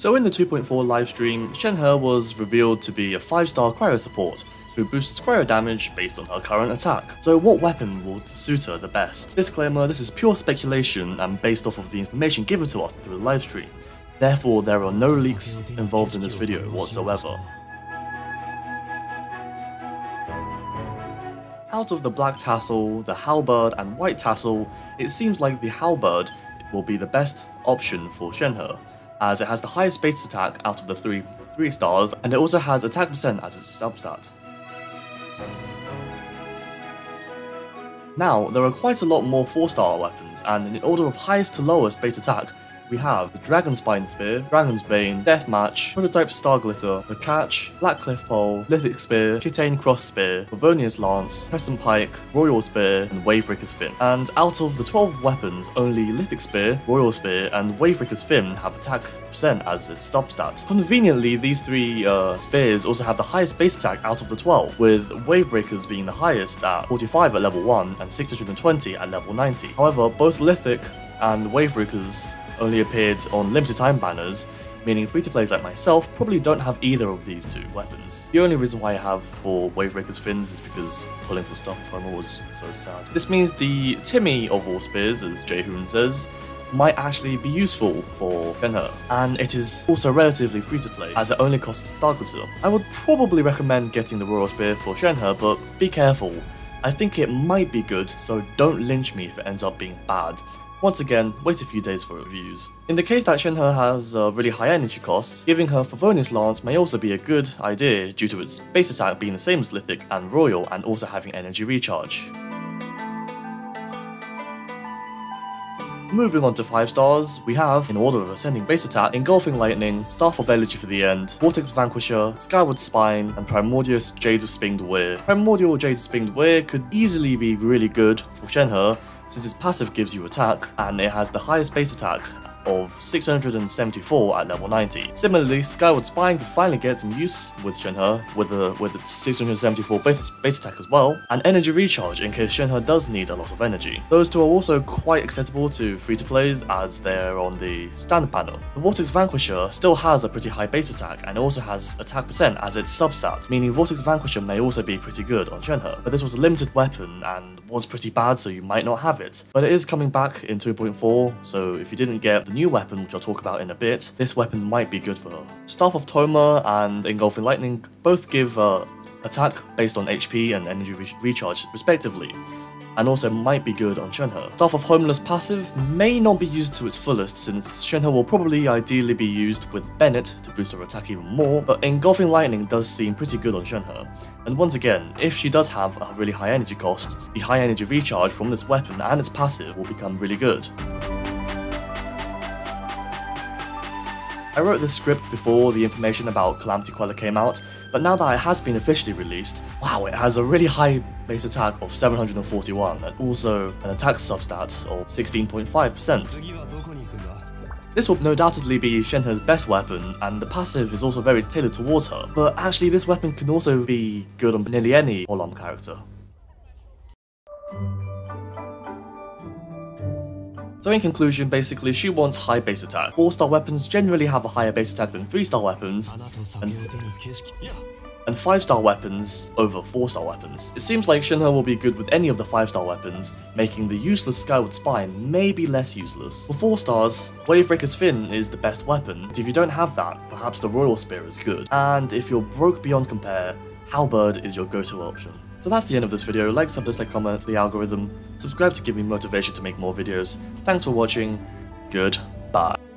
So in the 2.4 livestream, Shenhe was revealed to be a 5-star cryo support, who boosts cryo damage based on her current attack. So what weapon would suit her the best? Disclaimer, this is pure speculation and based off of the information given to us through the livestream. Therefore, there are no leaks involved in this video whatsoever. Out of the black tassel, the halberd and white tassel, it seems like the halberd will be the best option for Shenhe, as it has the highest base attack out of the three 3 stars, and it also has attack percent as its substat. Now, there are quite a lot more 4 star weapons, and in order of highest to lowest base attack, we have the Dragon Spine Spear, Dragon's Bane, Deathmatch, Prototype Star Glitter, the Catch, Black Cliff Pole, Lithic Spear, Kitain Cross Spear, Favonius Lance, Crescent Pike, Royal Spear, and Wavebreaker's Fin. And out of the 12 weapons, only Lithic Spear, Royal Spear, and Wavebreaker's Fin have attack percent as its substat. Conveniently, these three uh, spears also have the highest base attack out of the 12, with Wavebreakers being the highest at 45 at level 1 and 620 at level 90. However, both Lithic and Wavebreakers only appeared on limited time banners, meaning free to players like myself probably don't have either of these two weapons. The only reason why I have for Wavebreaker's fins is because pulling for stuff from was so sad. This means the Timmy of all spears, as Jaehoon says, might actually be useful for Shenhe, and it is also relatively free to play, as it only costs Star Glitter. I would probably recommend getting the Royal Spear for Shenhe, but be careful. I think it might be good, so don't lynch me if it ends up being bad. Once again, wait a few days for reviews. In the case that Shenhe has a really high energy cost, giving her Favonius Lance may also be a good idea due to its base attack being the same as Lithic and Royal and also having energy recharge. Moving on to 5 stars, we have, in order of ascending base attack, Engulfing Lightning, Staff of Elegy for the end, Vortex Vanquisher, Skyward Spine, and Primordial Jade of Winged-Spear. Primordial Jade of Winged-Spear could easily be really good for Shenhe, since its passive gives you attack, and it has the highest base attack of 674 at level 90. Similarly, Skyward Spine could finally get some use with Shenhe with, a, with its 674 base, base attack as well, and energy recharge in case Shenhe does need a lot of energy. Those two are also quite accessible to free-to-plays as they're on the standard panel. The Vortex Vanquisher still has a pretty high base attack and also has attack percent as its substat, meaning Vortex Vanquisher may also be pretty good on Shenhe, but this was a limited weapon and was pretty bad so you might not have it. But it is coming back in 2.4, so if you didn't get the new weapon, which I'll talk about in a bit, this weapon might be good for her. Staff of Homa and Engulfing Lightning both give uh, attack based on HP and energy re recharge respectively, and also might be good on Shenhe. Staff of Homa's passive may not be used to its fullest since Shenhe will probably ideally be used with Bennett to boost her attack even more, but Engulfing Lightning does seem pretty good on Shenhe. And once again, if she does have a really high energy cost, the high energy recharge from this weapon and its passive will become really good. I wrote this script before the information about Calamity Queller came out, but now that it has been officially released, wow, it has a really high base attack of 741 and also an attack substat of 16.5%. This will no doubtedly be Shenhe's best weapon, and the passive is also very tailored towards her, but actually this weapon can also be good on nearly any polearm character. So in conclusion, basically, she wants high base attack. 4-star weapons generally have a higher base attack than 3-star weapons, and, and 5-star weapons over 4-star weapons. It seems like Shenhe will be good with any of the 5-star weapons, making the useless Skyward Spine maybe less useless. For 4 stars, Wavebreaker's Fin is the best weapon, but if you don't have that, perhaps the Royal Spear is good. And if you're broke beyond compare, Halberd is your go-to option. So that's the end of this video, like, sub, dislike, comment for the algorithm, subscribe to give me motivation to make more videos, thanks for watching, goodbye.